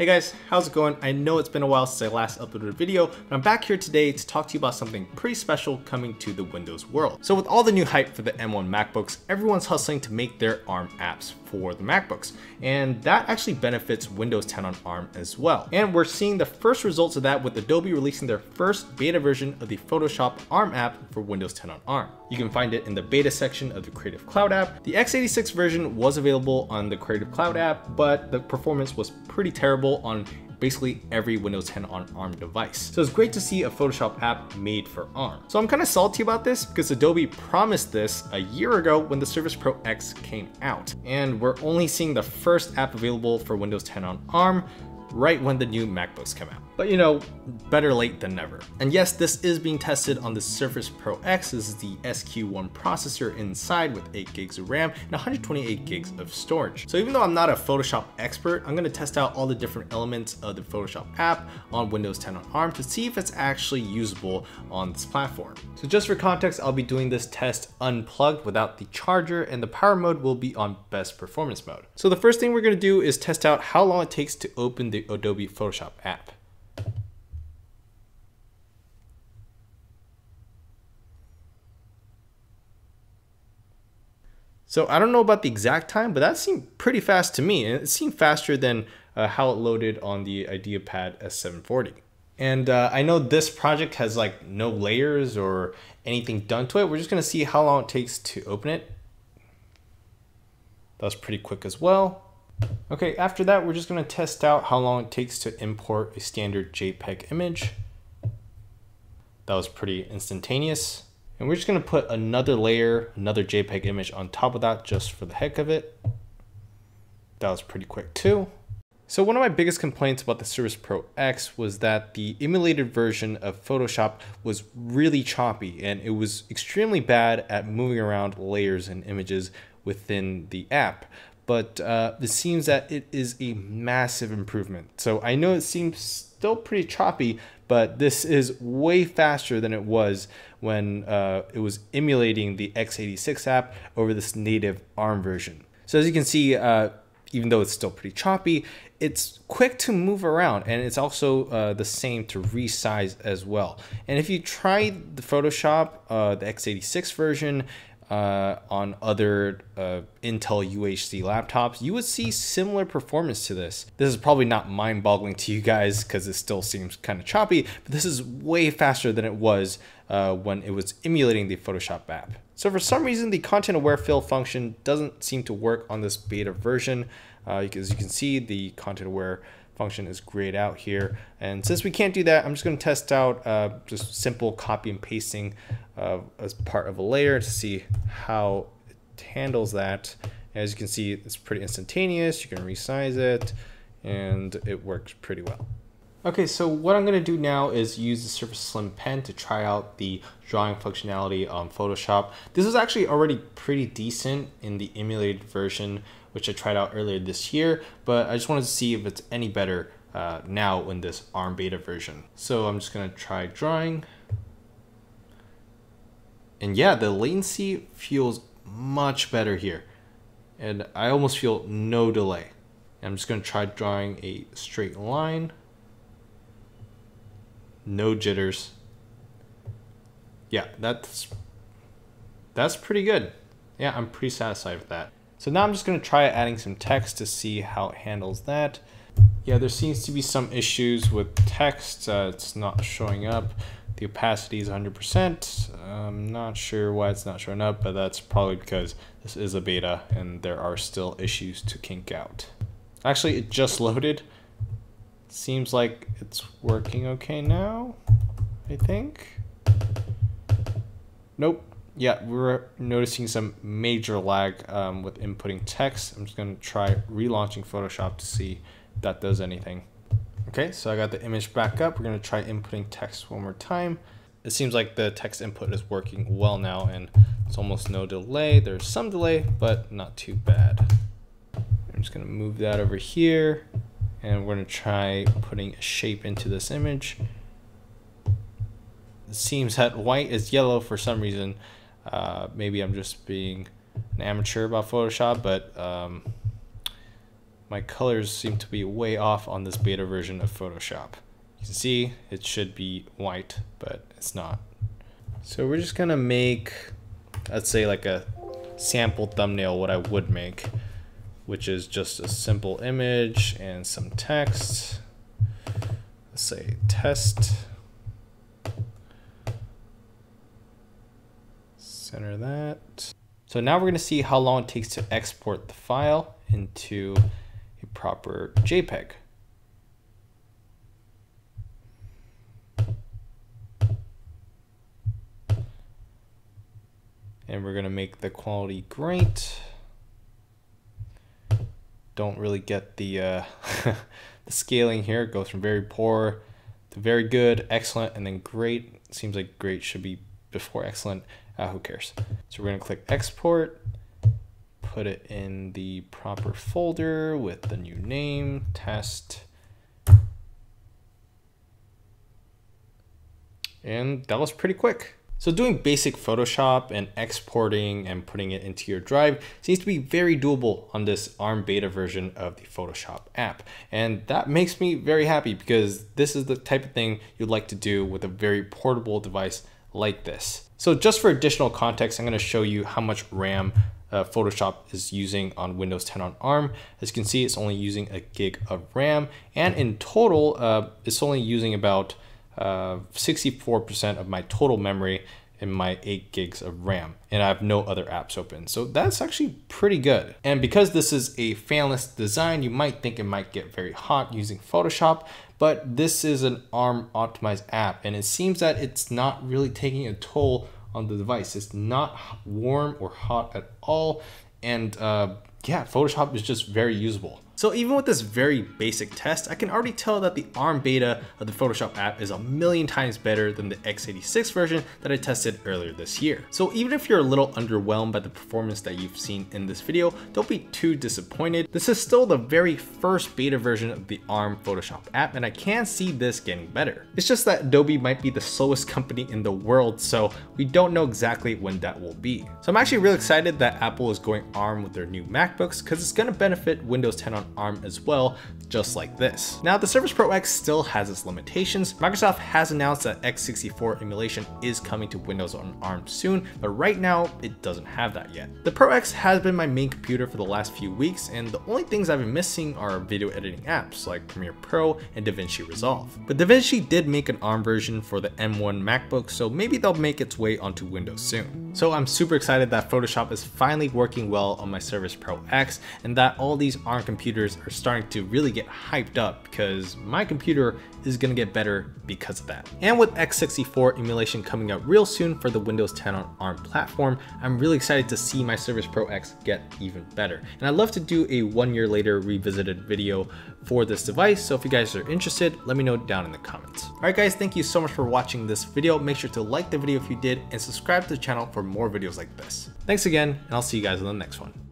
Hey guys, how's it going? I know it's been a while since I last uploaded a video, but I'm back here today to talk to you about something pretty special coming to the Windows world. So with all the new hype for the M1 MacBooks, everyone's hustling to make their ARM apps for the MacBooks, and that actually benefits Windows 10 on ARM as well. And we're seeing the first results of that with Adobe releasing their first beta version of the Photoshop ARM app for Windows 10 on ARM. You can find it in the beta section of the Creative Cloud app. The x86 version was available on the Creative Cloud app, but the performance was pretty terrible on basically every Windows 10 on ARM device. So it's great to see a Photoshop app made for ARM. So I'm kind of salty about this because Adobe promised this a year ago when the Surface Pro X came out. And we're only seeing the first app available for Windows 10 on ARM right when the new MacBooks come out. But you know, better late than never. And yes, this is being tested on the Surface Pro X. This is the SQ1 processor inside with 8 gigs of RAM and 128 gigs of storage. So even though I'm not a Photoshop expert, I'm gonna test out all the different elements of the Photoshop app on Windows 10 on ARM to see if it's actually usable on this platform. So just for context, I'll be doing this test unplugged without the charger and the power mode will be on best performance mode. So the first thing we're gonna do is test out how long it takes to open the Adobe Photoshop app. So I don't know about the exact time, but that seemed pretty fast to me. And it seemed faster than uh, how it loaded on the IdeaPad S740. And uh, I know this project has like no layers or anything done to it. We're just gonna see how long it takes to open it. That was pretty quick as well. Okay, after that, we're just gonna test out how long it takes to import a standard JPEG image. That was pretty instantaneous. And we're just gonna put another layer, another JPEG image on top of that just for the heck of it. That was pretty quick too. So one of my biggest complaints about the Surface Pro X was that the emulated version of Photoshop was really choppy and it was extremely bad at moving around layers and images within the app but uh, it seems that it is a massive improvement. So I know it seems still pretty choppy, but this is way faster than it was when uh, it was emulating the x86 app over this native ARM version. So as you can see, uh, even though it's still pretty choppy, it's quick to move around and it's also uh, the same to resize as well. And if you try the Photoshop, uh, the x86 version, uh, on other uh, Intel UHD laptops, you would see similar performance to this. This is probably not mind boggling to you guys because it still seems kind of choppy, but this is way faster than it was uh, when it was emulating the Photoshop app. So for some reason, the content aware fill function doesn't seem to work on this beta version. Uh, as you can see, the content aware function is grayed out here. And since we can't do that, I'm just going to test out uh, just simple copy and pasting uh, as part of a layer to see how it handles that. As you can see, it's pretty instantaneous. You can resize it and it works pretty well. Okay, so what I'm gonna do now is use the Surface Slim Pen to try out the drawing functionality on Photoshop. This is actually already pretty decent in the emulated version, which I tried out earlier this year, but I just wanted to see if it's any better uh, now in this ARM beta version. So I'm just gonna try drawing. And yeah, the latency feels much better here. And I almost feel no delay. I'm just gonna try drawing a straight line no jitters. Yeah, that's that's pretty good. Yeah, I'm pretty satisfied with that. So now I'm just gonna try adding some text to see how it handles that. Yeah, there seems to be some issues with text. Uh, it's not showing up. The opacity is 100%. I'm not sure why it's not showing up, but that's probably because this is a beta and there are still issues to kink out. Actually, it just loaded. Seems like it's working okay now, I think. Nope. Yeah, we're noticing some major lag um, with inputting text. I'm just going to try relaunching Photoshop to see if that does anything. Okay, so I got the image back up. We're going to try inputting text one more time. It seems like the text input is working well now and it's almost no delay. There's some delay, but not too bad. I'm just going to move that over here and we're to try putting a shape into this image. It seems that white is yellow for some reason. Uh, maybe I'm just being an amateur about Photoshop, but um, my colors seem to be way off on this beta version of Photoshop. You can see it should be white, but it's not. So we're just gonna make, let's say like a sample thumbnail, what I would make, which is just a simple image and some text. Let's say test. Center that. So now we're gonna see how long it takes to export the file into a proper JPEG. And we're gonna make the quality great. Don't really get the, uh, the scaling here. It goes from very poor to very good, excellent, and then great. Seems like great should be before excellent. Uh, who cares? So we're gonna click export put it in the proper folder with the new name, test. And that was pretty quick. So doing basic Photoshop and exporting and putting it into your drive seems to be very doable on this ARM beta version of the Photoshop app. And that makes me very happy because this is the type of thing you'd like to do with a very portable device like this. So just for additional context, I'm gonna show you how much RAM uh, Photoshop is using on Windows 10 on ARM. As you can see, it's only using a gig of RAM, and in total, uh, it's only using about 64% uh, of my total memory in my 8 gigs of RAM and I have no other apps open. So that's actually pretty good. And because this is a fanless design, you might think it might get very hot using Photoshop, but this is an ARM optimized app and it seems that it's not really taking a toll on the device. It's not warm or hot at all. And uh, yeah, Photoshop is just very usable. So even with this very basic test, I can already tell that the ARM beta of the Photoshop app is a million times better than the x86 version that I tested earlier this year. So even if you're a little underwhelmed by the performance that you've seen in this video, don't be too disappointed. This is still the very first beta version of the ARM Photoshop app, and I can see this getting better. It's just that Adobe might be the slowest company in the world, so we don't know exactly when that will be. So I'm actually really excited that Apple is going ARM with their new MacBooks because it's gonna benefit Windows 10 on ARM as well, just like this. Now the Surface Pro X still has its limitations. Microsoft has announced that x64 emulation is coming to Windows on ARM soon, but right now it doesn't have that yet. The Pro X has been my main computer for the last few weeks, and the only things I've been missing are video editing apps like Premiere Pro and DaVinci Resolve. But DaVinci did make an ARM version for the M1 MacBook, so maybe they'll make its way onto Windows soon. So I'm super excited that Photoshop is finally working well on my Surface Pro X, and that all these ARM computers are starting to really get hyped up because my computer is gonna get better because of that. And with x64 emulation coming out real soon for the Windows 10 on ARM platform, I'm really excited to see my Surface Pro X get even better. And I'd love to do a one year later revisited video for this device, so if you guys are interested, let me know down in the comments. Alright guys, thank you so much for watching this video. Make sure to like the video if you did, and subscribe to the channel for more videos like this. Thanks again, and I'll see you guys in the next one.